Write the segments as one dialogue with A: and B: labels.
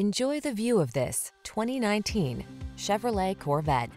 A: Enjoy the view of this 2019 Chevrolet Corvette.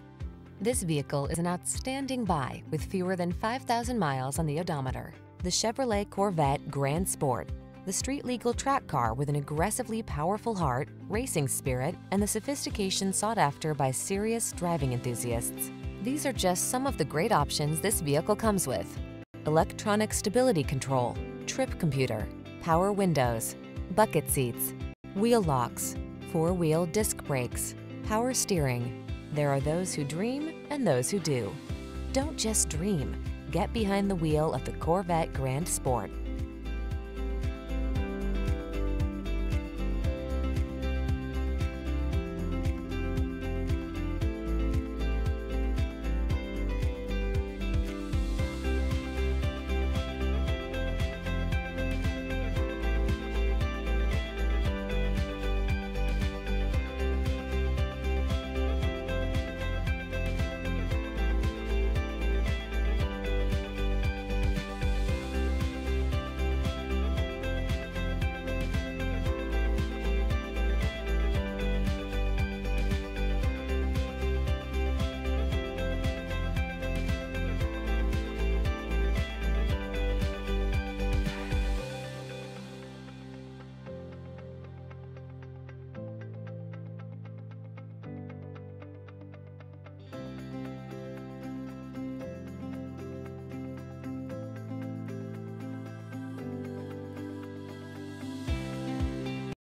A: This vehicle is an outstanding buy with fewer than 5,000 miles on the odometer. The Chevrolet Corvette Grand Sport, the street-legal track car with an aggressively powerful heart, racing spirit, and the sophistication sought after by serious driving enthusiasts. These are just some of the great options this vehicle comes with. Electronic stability control, trip computer, power windows, bucket seats, wheel locks, four-wheel disc brakes, power steering. There are those who dream and those who do. Don't just dream. Get behind the wheel of the Corvette Grand Sport.